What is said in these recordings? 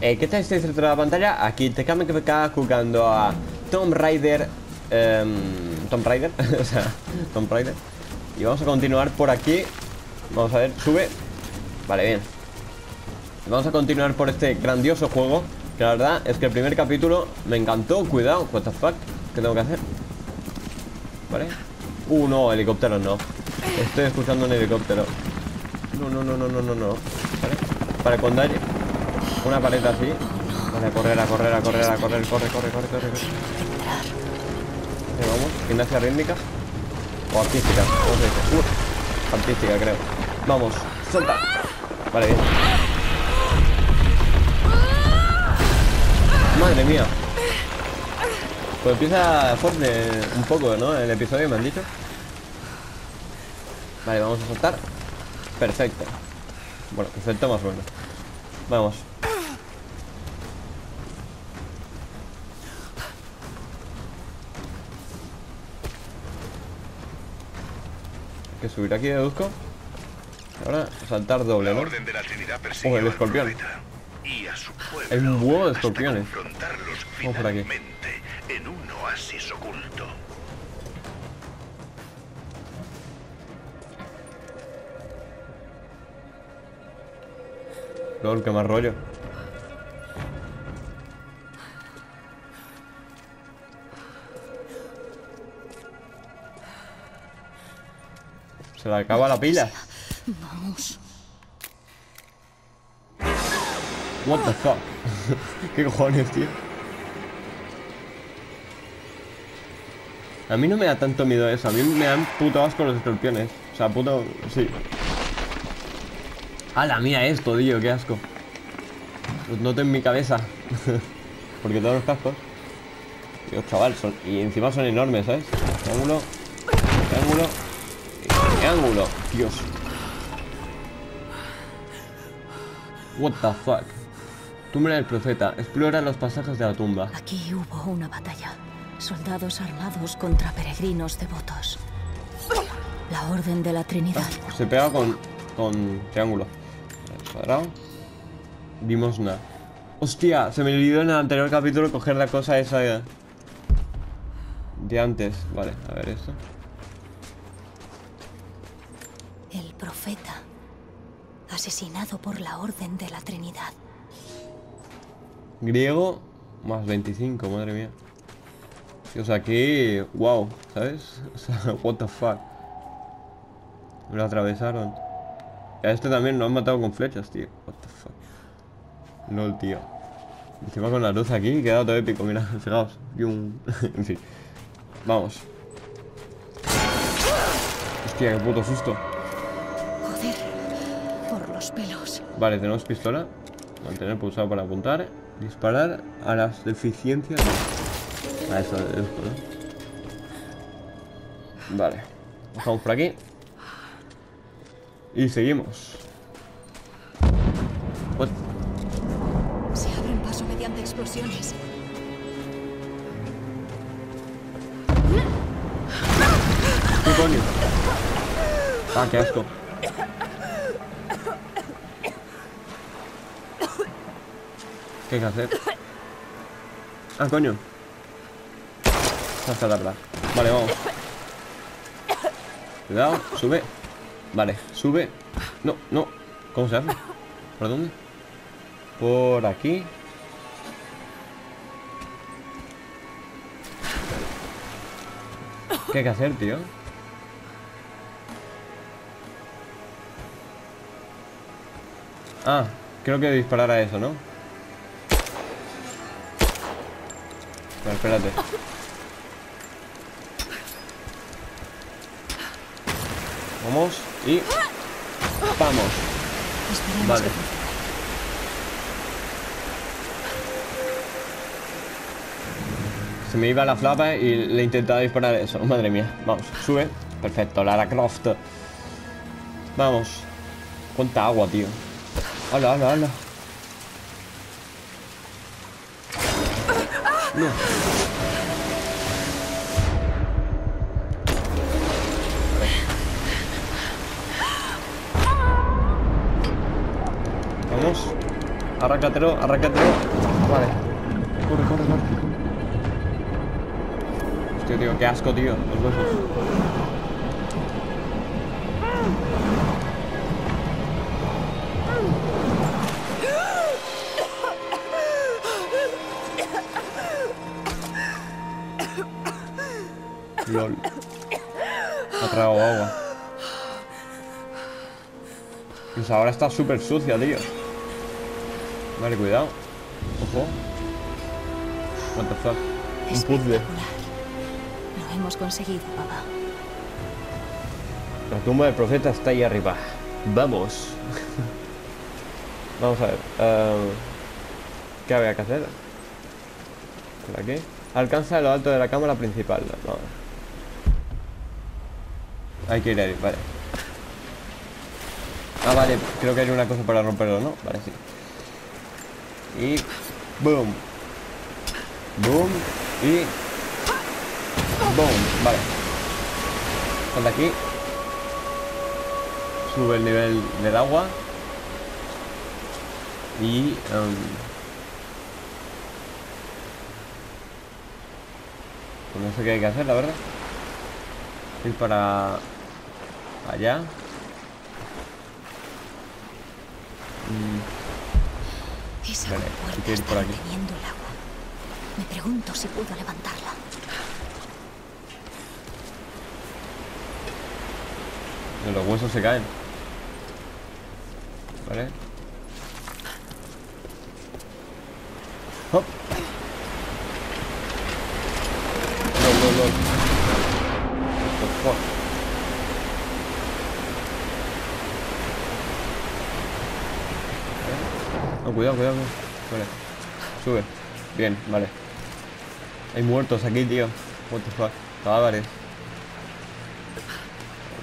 eh, ¿qué tal estáis dentro de la pantalla? Aquí te cambio que acaba jugando a Tomb Raider em, Tomb Raider O sea, Tomb Raider. Y vamos a continuar por aquí. Vamos a ver, sube. Vale, bien. Vamos a continuar por este grandioso juego Que la verdad es que el primer capítulo me encantó. Cuidado, what the fuck ¿Qué tengo que hacer? Vale. Uh, no, helicóptero no. Estoy escuchando un helicóptero. No, no, no, no, no, no, no Vale, vale cuando hay una pared así. Vale, a correr, a correr, a correr, a correr Corre, corre, corre, corre, corre. Vamos, gimnasia rítmica. O artística, ¿cómo se dice? Uh, artística, creo. Vamos, salta Vale, bien. Madre mía. Pues empieza fuerte un poco, ¿no? El episodio me han dicho. Vale, vamos a saltar. Perfecto. Bueno, perfecto más o menos. Vamos que subir aquí, deduzco Ahora saltar doble, ¿no? Oh, el escorpión. Hay un huevo de escorpiones. Vamos por aquí. en un oasis oculto. Lol, qué más rollo Se le acaba la pila. Vamos. What the fuck ¿Qué cojones, tío? A mí no me da tanto miedo eso. A mí me dan puto asco los escorpiones. O sea, puto... sí. A la mía esto, tío, qué asco. Los noto en mi cabeza. Porque todos los cascos. Dios, chaval, son... Y encima son enormes, ¿sabes? Triángulo Triángulo y Triángulo Dios What the fuck Tumba del profeta Explora los pasajes de la tumba Aquí hubo una batalla. Soldados armados contra peregrinos devotos. La Orden de la Trinidad. Se pega con, con triángulo. Cuadrado. Limosna. Hostia, se me olvidó en el anterior capítulo coger la cosa esa de, de antes. Vale, a ver esto. El profeta. Asesinado por la Orden de la Trinidad. Griego más 25, madre mía. O sea, aquí... Wow, ¿sabes? O sea, what the fuck. Me lo atravesaron. Y a este también lo han matado con flechas, tío. What the fuck. LOL, tío. Encima con la luz aquí, queda todo épico, mira, fijaos. En fin. Vamos. Hostia, qué puto susto. Vale, tenemos pistola. Mantener pulsado para apuntar. Disparar a las deficiencias. A eso, esto, ¿no? Vale. Bajamos por aquí. Y seguimos. What? Se abren paso mediante explosiones. ¿Qué coño? Ah, qué asco. ¿Qué hay que hacer? Ah, coño. Hasta atrás. Vale, vamos. Cuidado, sube. Vale, sube. No, no. ¿Cómo se hace? ¿Por dónde? Por aquí. ¿Qué hay que hacer, tío? Ah, creo que disparar a eso, ¿no? Espérate. Vamos y... Vamos. Vale. Se me iba la flapa y le intentaba disparar eso. Madre mía. Vamos, sube. Perfecto, Lara Croft. Vamos. Cuánta agua, tío. Hala, hala, hala. No. Vamos. Arráncatelo, arráncatelo. Vale. Corre, corre, corre. Hostia, tío, qué asco, tío. Los huesos. LOL. Ha tragado agua. Pues ahora está súper sucia, tío. Vale, cuidado. Ojo. What the fuck. Un puzzle. Lo hemos conseguido, papá. La tumba del profeta está ahí arriba. Vamos. Vamos a ver. eh, ¿Qué había que hacer? ¿Por aquí? Alcanza lo alto de la cámara principal. No. Hay que ir ahí, vale. Ah, vale, creo que hay una cosa para romperlo, ¿no? Vale, sí. Y... Boom. Boom. Y... Boom. Vale. Salta aquí. Sube el nivel del agua. Y... em, pues no sé qué hay que hacer, la verdad. Ir para... Allá. Mm, Vale, hay que ir por aquí. reteniendo el agua. Me pregunto si puedo levantarla. los huesos se caen. Vale. Hop. Lol, lol, lol. What the fuck? No, cuidado, cuidado, cuidado. Sube. Bien, vale. Hay muertos aquí, tío. What the fuck. Cadáveres.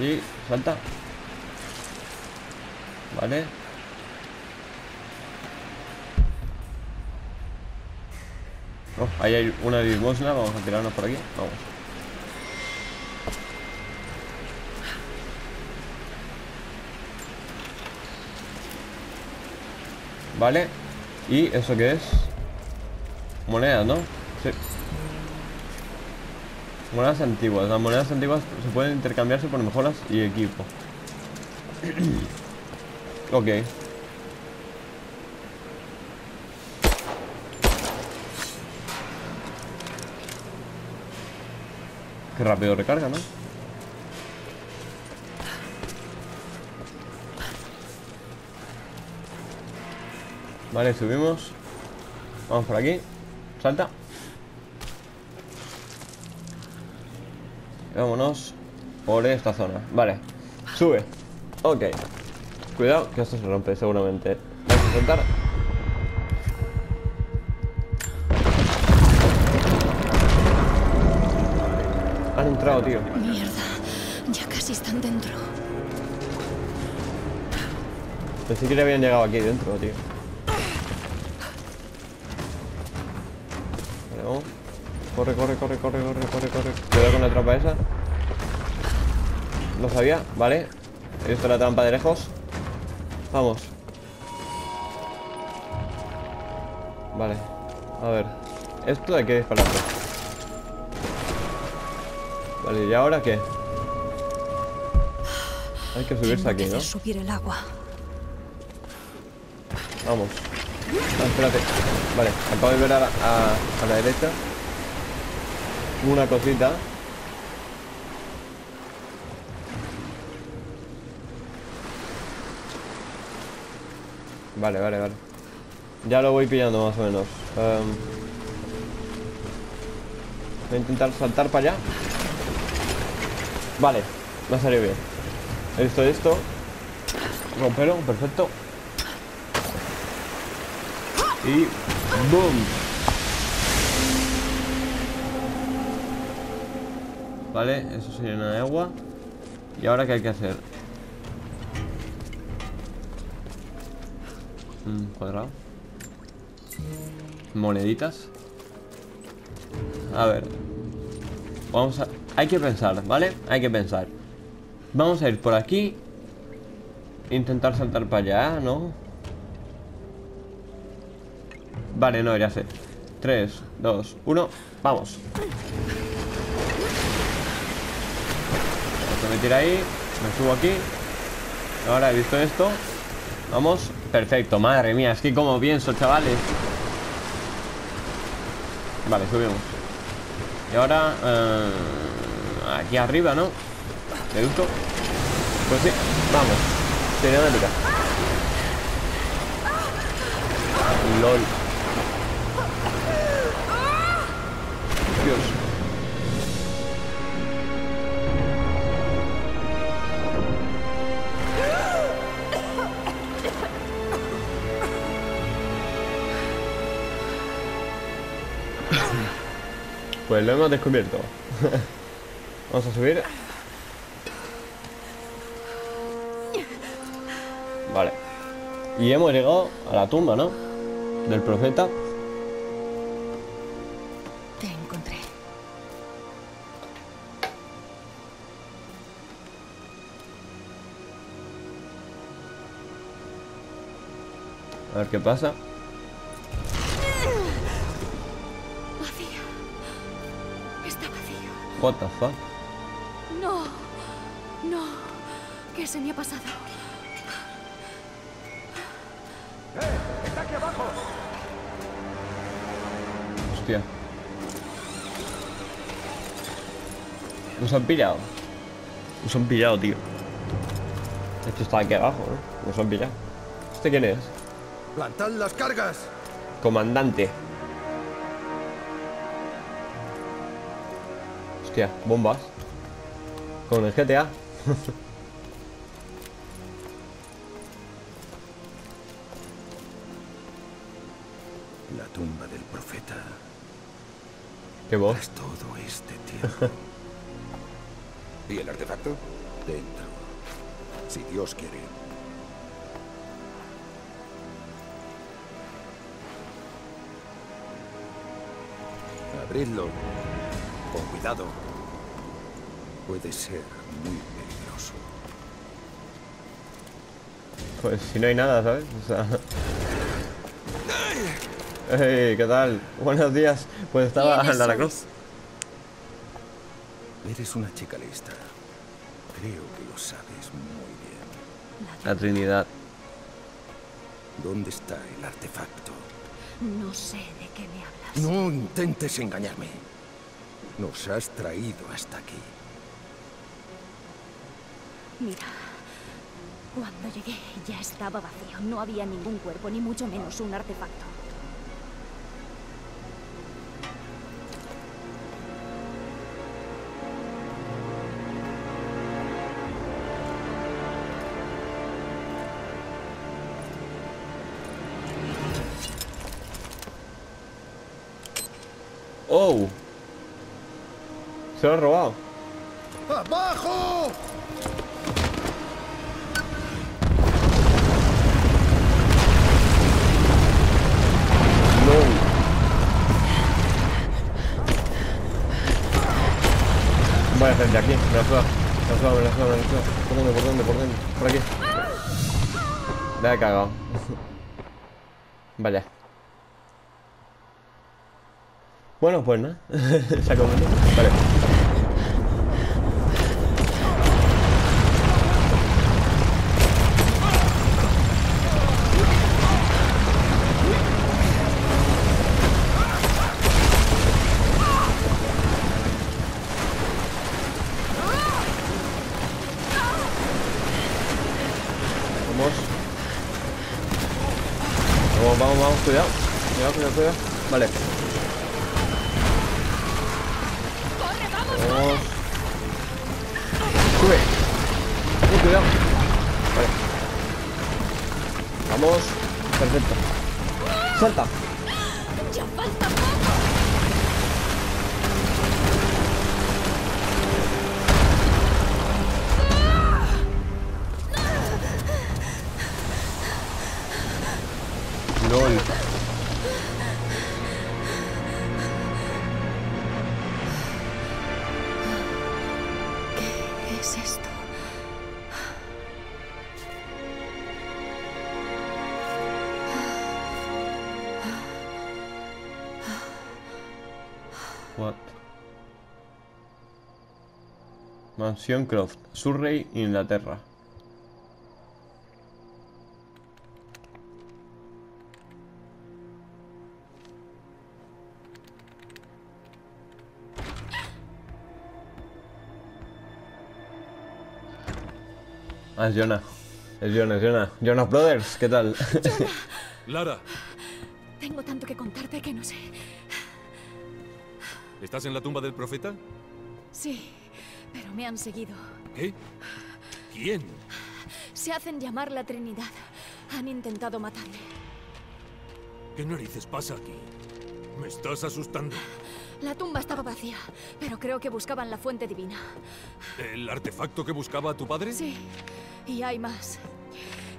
Y salta. Vale. Oh, ahí hay una limosna. Vamos a tirarnos por aquí. Vamos. Vale. ¿Y eso qué es? Monedas, ¿no? Sí. Monedas antiguas. Las monedas antiguas se pueden intercambiarse por mejoras y equipo. ok. Qué rápido recarga, ¿no? Vale, subimos. Vamos por aquí. Salta. Y Vámonos por esta zona. Vale. Sube. Ok. Cuidado, que esto se rompe seguramente. Vamos a saltar. Han entrado, tío. Mierda. Ya casi están dentro. Pensé que habían llegado aquí dentro, tío. Vamos. Corre, corre, corre, corre, corre, corre, corre. Cuidado con la trampa esa. Lo sabía, vale. He visto la trampa de lejos. Vamos. Vale. A ver. Esto hay que dispararlo. Vale, ¿y ahora qué? Hay que subirse Tengo aquí, que ¿no? subir el agua. Vamos. Ah, espérate. Vale, acabo de ver a la, a la derecha una cosita. Vale, vale, vale. Ya lo voy pillando más o menos. Em, voy a intentar saltar para allá. Vale, me ha salido bien. He visto esto. Rompero, perfecto. Y ¡boom! Vale, eso se llena de agua. ¿Y ahora qué hay que hacer? Mm, cuadrado. Moneditas. A ver. Vamos a... Hay que pensar, ¿vale? Hay que pensar. Vamos a ir por aquí. Intentar saltar para allá, ¿no? Vale, no, ya sé. 3, 2, 1 Vamos. Esto me tira ahí Me subo aquí. Ahora he visto esto. Vamos, perfecto, madre mía Es que como pienso, chavales. Vale, subimos. Y ahora eh, Aquí arriba, ¿no? ¿Deduzco? Pues sí, vamos. Cinemática LOL Pues lo hemos descubierto. Vamos a subir. Vale. Y hemos llegado a la tumba, ¿no? Del profeta. Te encontré. A ver qué pasa What the fuck No. No. ¿Qué se me ha pasado? Hostia Nos han pillado Nos han pillado, tío Esto está aquí abajo, ¿no? Nos han pillado ¿Este quién es? ¡Plantad las cargas! Comandante Hostia, bombas Con el GTA La tumba del profeta. Qué voz Es todo este tiempo. ¿Y el artefacto? Dentro. Si Dios quiere. Abridlo. Con cuidado. Puede ser muy peligroso. Pues si no hay nada, ¿sabes? O sea... Hey, ¿qué tal? Buenos días Pues estaba ¿Quiénes Lara sois? Croft Eres una chica lista. Creo que lo sabes muy bien. La Trinidad ¿Dónde está el artefacto? No sé de qué me hablas. No intentes engañarme. Nos has traído hasta aquí. Mira. Cuando llegué ya estaba vacío. No había ningún cuerpo, ni mucho menos un artefacto. ¡Oh! Se lo han robado. ¡Abajo! No. Vaya gente aquí, me la suba. Me la suba, me la suba, me la suba. ¿Por dónde, por dónde, por dónde? Por aquí La he cagado. Vaya. Bueno, pues nada. Se ha comido. Vale Vamos. Perfecto. Salta. ¡Ya falta Mansión Croft, Surrey, Inglaterra. Ah, es Jonah. Es Jonah, es Jonah. Jonah Brothers, ¿qué tal? Lara, Tengo tanto que contarte que no sé. ¿estás en la tumba del profeta? Sí, pero me han seguido. ¿Qué? ¿Quién? Se hacen llamar la Trinidad. Han intentado matarme. ¿Qué narices pasa aquí? Me estás asustando. La tumba estaba vacía, pero creo que buscaban la fuente divina. ¿El artefacto que buscaba a tu padre? Sí, y hay más.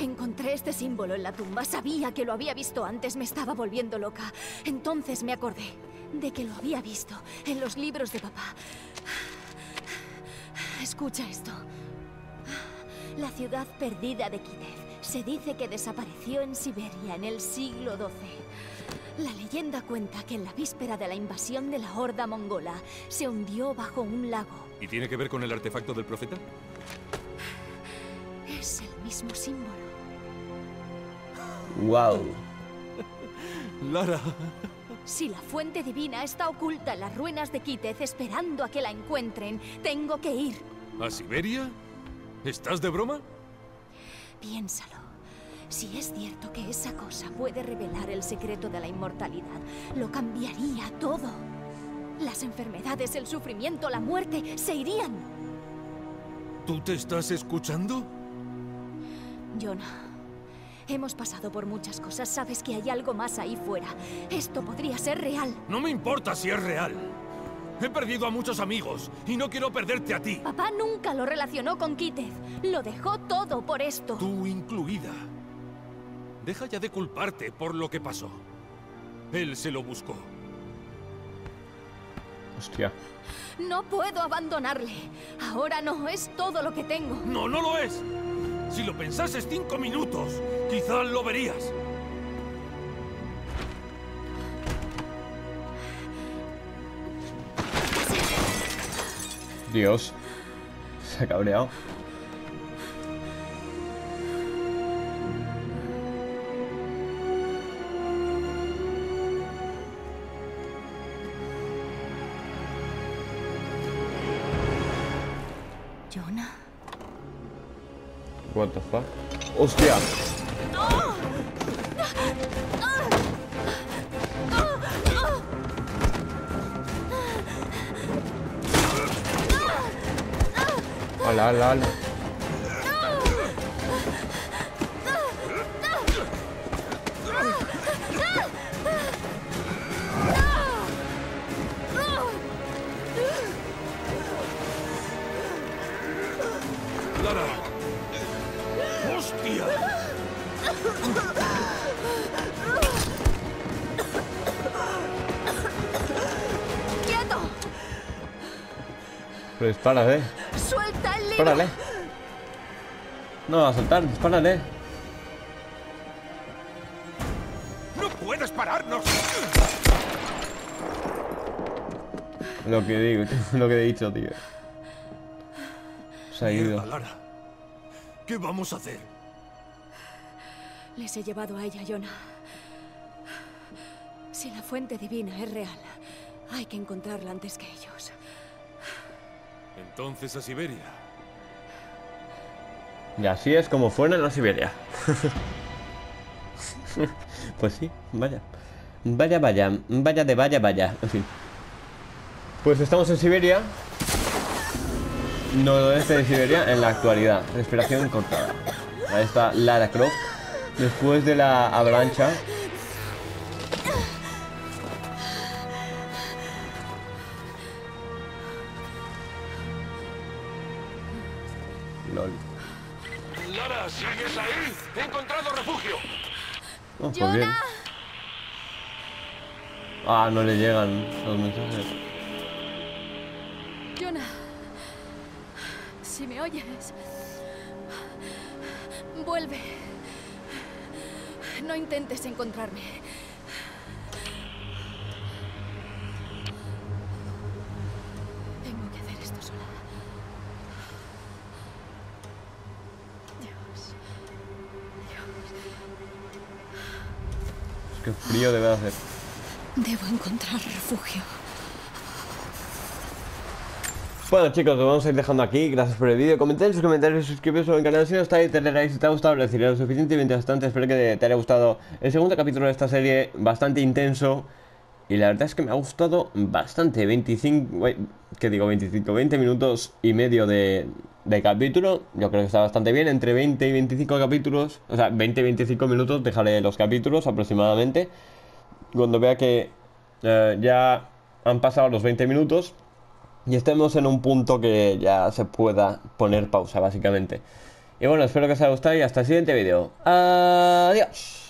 Encontré este símbolo en la tumba. Sabía que lo había visto antes. Me estaba volviendo loca. Entonces me acordé de que lo había visto en los libros de papá. Escucha esto. La ciudad perdida de Kiev se dice que desapareció en Siberia en el siglo XII. La leyenda cuenta que en la víspera de la invasión de la horda mongola se hundió bajo un lago. ¿Y tiene que ver con el artefacto del profeta? Es el mismo símbolo. wow. Lara. Si la fuente divina está oculta en las ruinas de Kitez esperando a que la encuentren, tengo que ir. ¿A Siberia? ¿Estás de broma? Piénsalo. Si es cierto que esa cosa puede revelar el secreto de la inmortalidad, lo cambiaría todo. Las enfermedades, el sufrimiento, la muerte se irían. ¿Tú te estás escuchando? Jonah, hemos pasado por muchas cosas. Sabes que hay algo más ahí fuera. Esto podría ser real. No me importa si es real. He perdido a muchos amigos y no quiero perderte a ti. Papá nunca lo relacionó con Kitez. Lo dejó todo por esto. Tú incluida. Deja ya de culparte por lo que pasó. Él se lo buscó. Hostia. No puedo abandonarle. Ahora no, es todo lo que tengo. No, no lo es. Si lo pensases cinco minutos, quizás lo verías. Dios. Se ha cabreado. Jonah. What the fuck? ¡Hostia! ¡Hala, hala, hala! Lara. ¡Hostia! Dispárale. No va a soltar, dispárale. ¡No puedes pararnos! Lo que digo, lo que he dicho, tío. Se ha Mierda, ido. Lara. ¿Qué vamos a hacer? Les he llevado a ella, Jonah. Si la fuente divina es real, hay que encontrarla antes que ellos. Entonces a Siberia. Y así es como fuera en la Siberia. pues sí, vaya. Vaya, vaya. Vaya de vaya, vaya. En fin. Pues estamos en Siberia. Noroeste de Siberia en la actualidad. Respiración cortada. Ahí está Lara Croft. Después de la avalancha. Encontrado refugio. Oh, pues bien. Ah, no le llegan los mensajes. Jonah. Si me oyes. Vuelve. No intentes encontrarme. Frío debe de hacer. Debo encontrar refugio. Bueno chicos, lo vamos a ir dejando aquí. Gracias por el vídeo. Comentad en sus comentarios, suscribiros al canal si no estáis, te like si te ha gustado, lo suficientemente bastante. Espero que te haya gustado el segundo capítulo de esta serie, bastante intenso. Y la verdad es que me ha gustado bastante. 25, ¿qué digo? 25, 20 minutos y medio de, de capítulo. Yo creo que está bastante bien. Entre 20 y 25 capítulos, o sea, 20 y 25 minutos, dejaré los capítulos aproximadamente. Cuando vea que eh, ya han pasado los 20 minutos y estemos en un punto que ya se pueda poner pausa, básicamente. Y bueno, espero que os haya gustado y hasta el siguiente vídeo. Adiós.